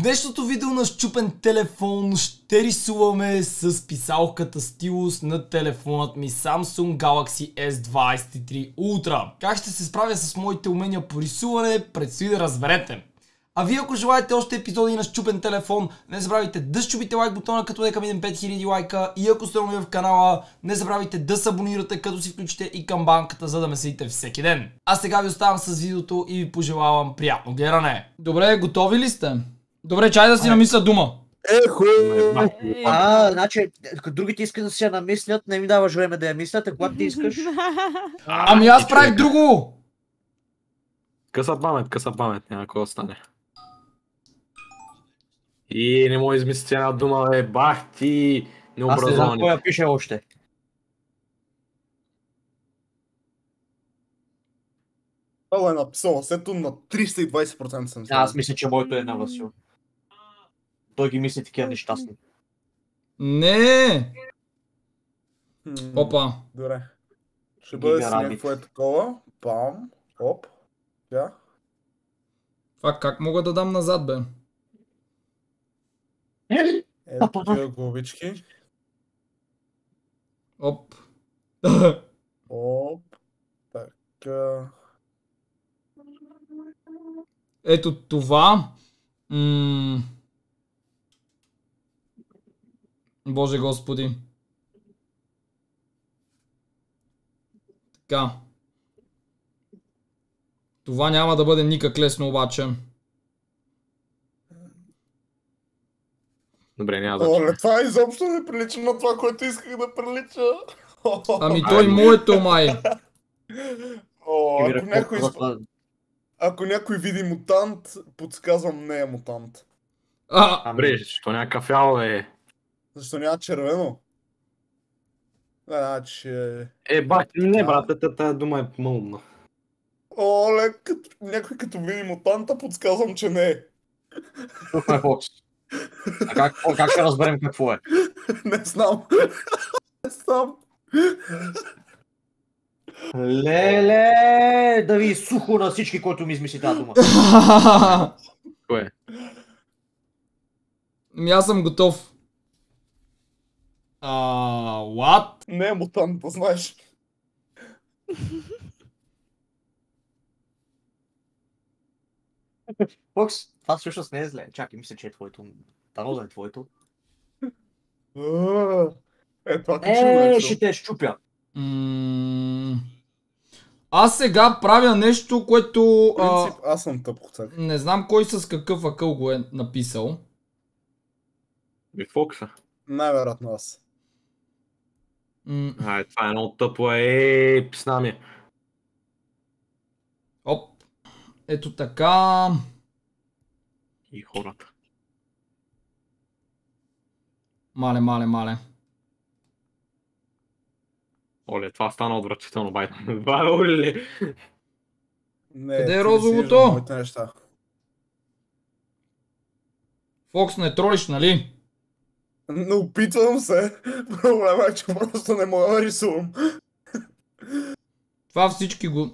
днешното видео на щупен телефон ще рисуваме с писалката стилус на телефонът ми Samsung Galaxy S23 Ultra. Как ще се справя с моите умения по рисуване, предстои да разберете. А вие ако желаете още епизоди на щупен телефон, не забравяйте да щупите лайк бутона като дека минем 5000 лайка и ако сте нови в канала, не забравяйте да се абонирате като си включите и камбанката, за да ме следите всеки ден. А сега ви оставам с видеото и ви пожелавам приятно гледане. Добре, готови ли сте? Добре, чай да си намисля дума. Ехо! А, значи, другите искат да се я намислят, не ми даваш време да я мислят, а когато ти искаш. Ами аз правих друго! Къса памет, къса памет, няма какво да стане. И не мога да измислите една дума, бе, бах ти, Аз не знам кой я пише още. Това го е написал, сето на 320% съм А, аз мисля, че моето е на Васил. Той ги мисли такива нещастни. Не! Опа. Добре. Ще бъде с някакво е такова. Пам. Оп. Тя. Това как мога да дам назад, бе? Ето тия главички. Оп. Оп. Така. Ето това. М- Боже господи. Така. Това няма да бъде никак лесно обаче. Добре, няма да. Оле, това изобщо не прилича на това, което исках да прилича. Ами той моето май. О, ако някой, ако някой види мутант, подсказвам не е мутант. А, Добре, що кафял, бе. Защо няма червено? Значи... Е, бах, не, брат, та- тази дума е мълна. Оле, като... някой като види мутанта, подсказвам, че не е. Тук е Фокс. А как, о, как ще разберем какво е? Не знам. Не знам. Леле, да ви е сухо на всички, който ми измисли тази дума. Кое е? Ми аз съм готов. А, what? Не е мутант, знаеш. Фокс, това всъщност не е зле. Чакай, мисля, че е твоето. Дано да е твоето. Е, това Е, ще те щупя. Аз сега правя нещо, което... В А, принцип, аз съм тъп не знам кой с какъв акъл го е написал. Ми Фокса. Най-вероятно аз. М- Ай, това е едно тъпо, е, писна ми. Оп. Ето така. И хората. Мале, мале, мале. Оле, това стана отвратително, бай. Това е оле. Не, Къде е розовото? Фокс не тролиш, нали? Не опитвам се. Проблема е, че просто не мога да рисувам. Това всички го...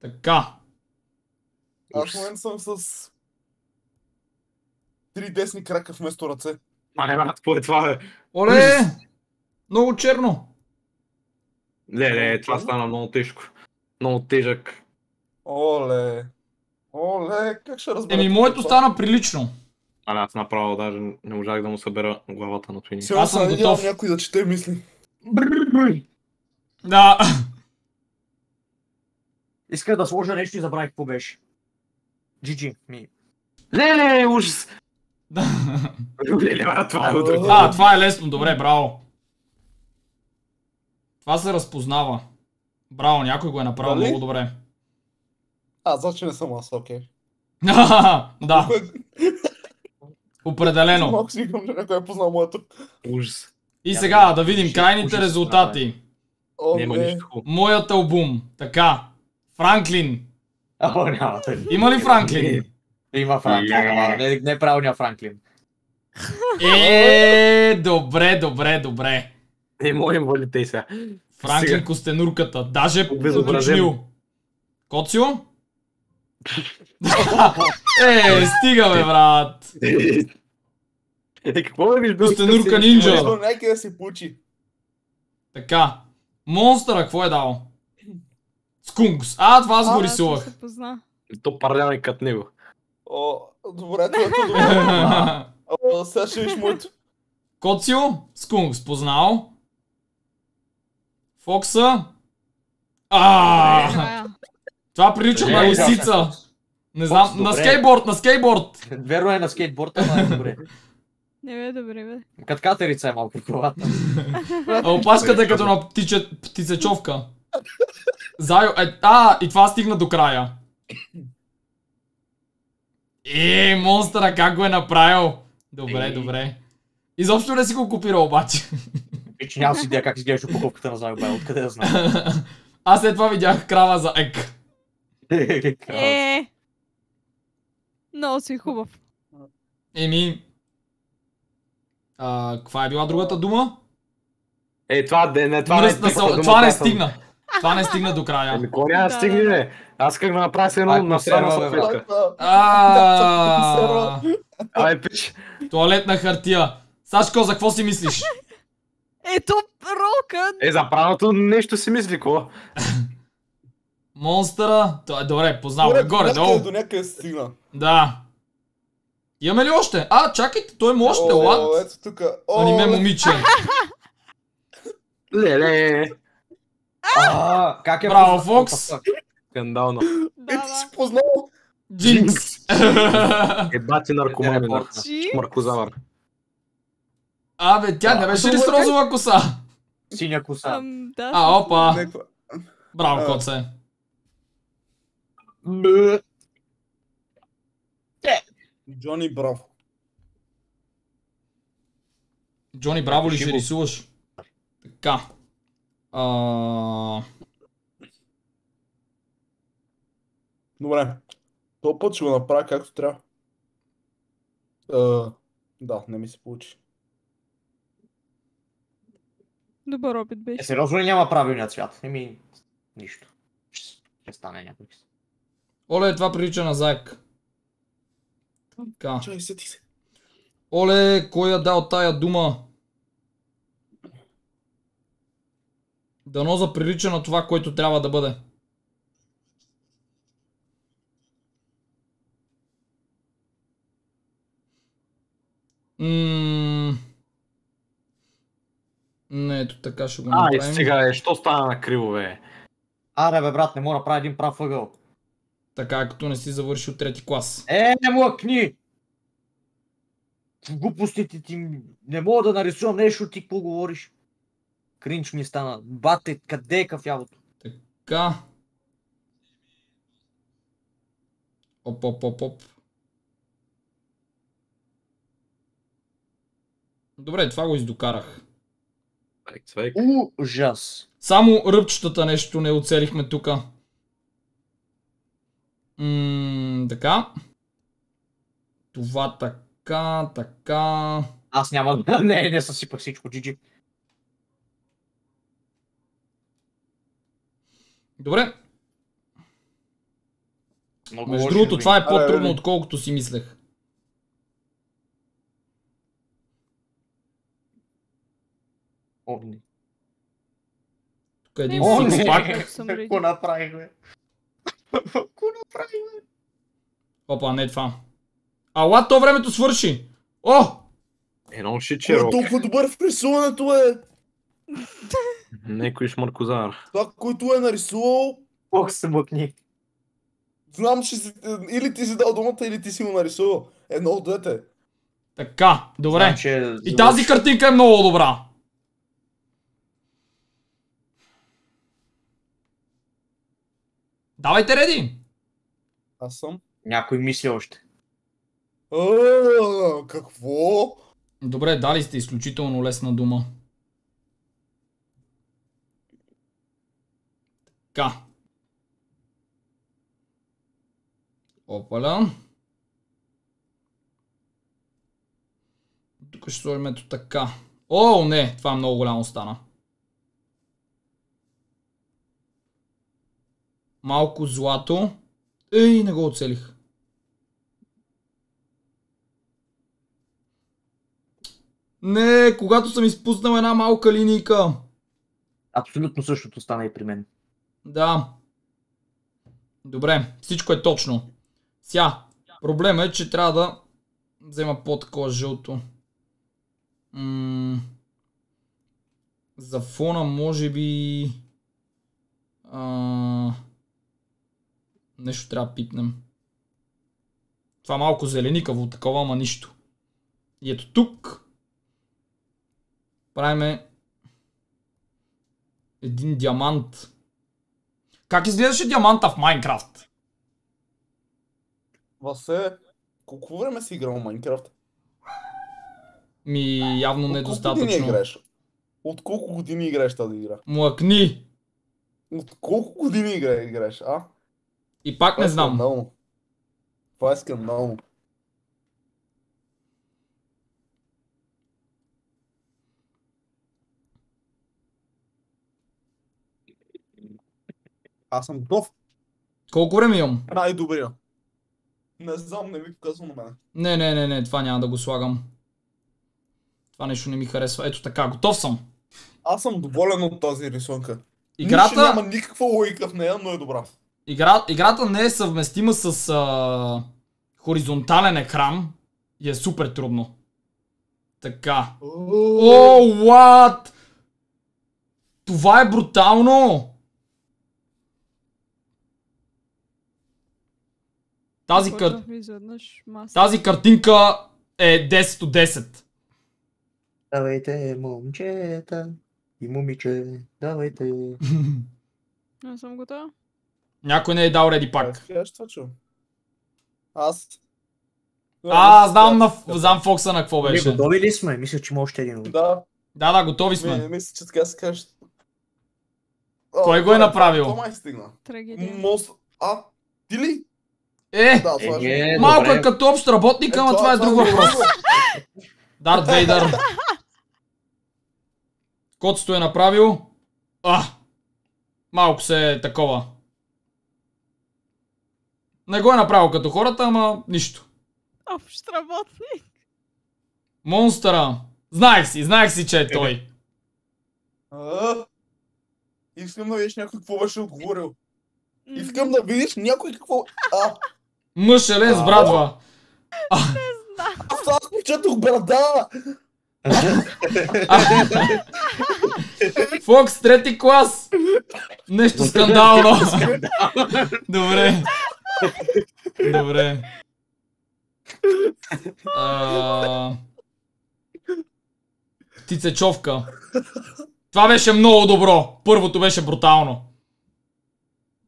Така. Аз в момента съм с три десни крака вместо ръце. А, не, брат, какво е това, бе? Оле! Много черно. Не, не, това стана много тежко. Много тежък. Оле. Оле, как ще разбера? Еми, моето стана прилично. Але аз направо даже не можах да му събера главата на Твини. Аз съм готов. някой да чете мисли. Да. Исках да сложа нещо и забравих какво беше. GG, ми. Не, не, ужас! Да. Това е утре. А, това е лесно. Добре, браво. Това се разпознава. Браво, някой го е направил Дали? много добре. А, значи не съм аз, окей. да, определено. Малко си викам, че някой е познал моето. Ужас. И сега да видим крайните ужас, резултати. Няма нищо хубаво. Моят албум. Така. Франклин. О, няма. Има ли Франклин? Има Франклин, не, не правилния Франклин. Е, добре, добре, добре. Не можем вали те сега. Франклин. Костенурката. Даже уточнил. Коцио? Е, стига бе, брат. Е, какво да виж бил? Костенурка нинджа. Нека да се получи. Така. Монстъра, какво е дал? Скункс. А, това аз го рисувах. То парляне кът него. О, добре, това е добре. О, сега ще виж моето. Коцио? Скункс. Познал. Фокса? А, Края. Това прилича на лисица. Не знам, Фокс, на скейтборд, на скейтборд. Верно е на скейтборд, ама е добре. Не бе, добре, бе. Като катерица е малко в главата. А опашката е като на птиче, птицечовка. Зайо, е, а, и това стигна до края. Е, монстъра, как го е направил? Добре, Ей. добре. Изобщо не си го копирал обаче. Вече нямам си идея как изглежда упаковката на Зайобай, откъде да знам. Аз след това видях крава за ек. Е. Много си хубав. Еми... А, каква е била другата дума? Е, това не, не, това не, Мръсна е сол- Това не стигна. Това не стигна до края. Еми, кой няма да стигне, бе? Аз как да направя с едно Ай, на страна консерва, бе, салфетка. А, Абе, пич. Туалетна хартия. Сашко, за какво си мислиш? Ето, ролка. Е, за правилното нещо си мисли, какво? Монстъра. То е добре, познавам го. Горе, долу. До някъде стигна. Да. Имаме ли още? А, чакайте, той има още, О, лад. Ето тук. Аниме момиче. Леле, А, как е Браво? Фокс. Скандално. Е, Да, ти си познал. Джинкс. Е, бати? Маркозавър. Абе, тя не беше ли с розова коса? Синя коса. А, опа. Браво, коце. Б. Джони Браво. Джони, браво ли ще рисуваш? Така. А... Добре. То път ще го направя както трябва. А, да, не ми се получи. Добър опит Е, беше. сериозно ли няма правилния цвят? Еми, нищо. Ще, ще стане някой. Оле, това прилича на заек. Така. Оле, кой я дал тая дума? Дано заприлича на това, което трябва да бъде. М, Не, ето така ще го Ай, направим. сега е, що стана на криво, бе? Аре бе, брат, не мога да правя един прав ъгъл. Така, като не си завършил трети клас. Е, не млъкни! В глупостите ти не мога да нарисувам нещо, ти какво говориш? Кринч ми стана. Бате, къде е кафявото? Така. Оп, оп, оп, оп. Добре, това го издокарах. Ужас. Само ръбчетата нещо не оцелихме тука. М, така. Това така, така. Аз няма да... Не, не съсипах всичко, джиджи. Добре, Много между другото, това е по-трудно, отколкото си мислех. О, не. Тук е един съм реди. Какво направихме? Какво направихме? Опа, не е това. Ала, то времето свърши. О! Едно ще Кой е черо. толкова добър в рисуването е? Некой шмаркозавър. Това, който е нарисувал, Ох, се мъкни. знам, че си, или ти си дал думата, или ти си го нарисувал. Едно от двете. Така, добре. Знам, че И тази картинка е много добра. Давайте реди. Аз съм. Някой мисли още. А, какво? Добре, дали сте изключително лесна дума. Така. Опаля. Тук ще сложим ето така. О, не, това много голямо стана. Малко злато. Ей, не го оцелих. Не, когато съм изпуснал една малка линийка. Абсолютно същото стана и при мен. Да. Добре, всичко е точно. Сега, проблема е, че трябва да взема по-такова жълто. М- за фона може би... А... Нещо трябва да пипнем. Това малко зеленикаво, такова, ама нищо. И ето тук правиме един диамант. Как изглеждаше диаманта в Майнкрафт? Васе, колко време си играл в Майнкрафт? Ми явно От колко години недостатъчно. играеш? От колко години играеш тази игра? Млъкни. От колко години игра, играеш, а? И пак Това не знам. скандално. Това е скандално. Аз съм готов. Колко време имам? Най-добрия. Не знам, не ми показва на мен. Не, не, не, не, това няма да го слагам. Това нещо не ми харесва. Ето така, готов съм. Аз съм доволен от тази рисунка. Нищо Играта, няма никаква логика в нея, но е добра. Игра, играта не е съвместима с а, хоризонтален екран и е супер трудно. Така. О, what? Това е брутално! Тази, кар... Тази картинка е 10 от 10. Давайте, момчета и момиче, давайте. Не съм готова. Някой не е дал реди пак. Това чувам? Аз. А, знам, на, знам Фокса на какво беше. готови ли сме? Мисля, че има още един. Да, Да, да, готови ми, сме. мисля, че така се каже. Кой го е направил? Това май стигна. Трагедия. Мост... А, ти ли? Е, Да, това е. Е, малко добре. е като общ работник, ама това е друг въпрос. Дарт Вейдър. Котсто е направил. А! Малко се е такова. Не го е направил като хората, ама нищо. Общ работник. Монстъра. Знаех си, знаех си, че е той. А, Искам да видиш някой какво беше отговорил. Искам да видиш някой какво... А, Мъшелен с брадва. аз аз му четох брада! Фокс, трети клас! Нещо скандално. Добре. Добре. А... Птицечовка. Това беше много добро. Първото беше брутално.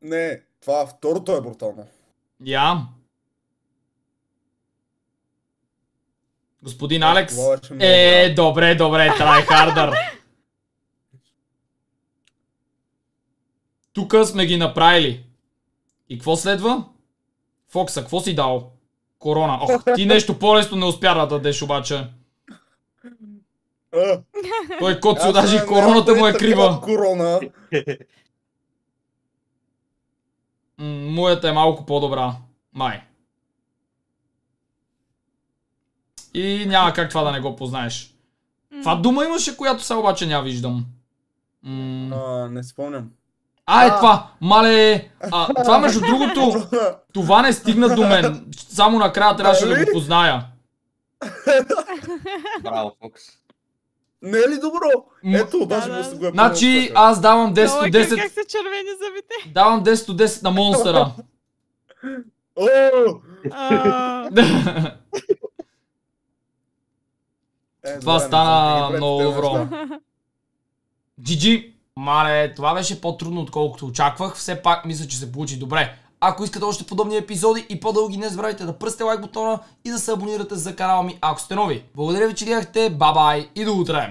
Не, това второто е брутално. Я. Господин Алекс. Беше много Е, добре, добре, трайхардър. Тук сме ги направили. И какво следва? Фокса, какво си дал? Корона. Ох, ти нещо по-лесно не успя да дадеш обаче. Той кот си аз даже не- короната му е крива. Корона. Моята е малко по-добра. Май. И няма как това да не го познаеш. Това дума имаше, която сега обаче няма виждам. М, А, не спомням. А, е това! Мале! А, това между другото, това не стигна до мен. Само накрая трябваше да Нали? го позная. Браво, Фокс. Не е ли добро? М- Ето, даже да. се го е Значи, аз давам 10 Много от е как 10. как са червени зъбите. Давам 10 от 10 на монстъра. Е, Това стана много добро. GG. Мале, това беше по-трудно отколкото очаквах. Все пак мисля, че се получи добре. Ако искате още подобни епизоди и по-дълги, не забравяйте да пръсте лайк бутона и да се абонирате за канала ми, ако сте нови. Благодаря ви, че гледахте. Бабай и до утре!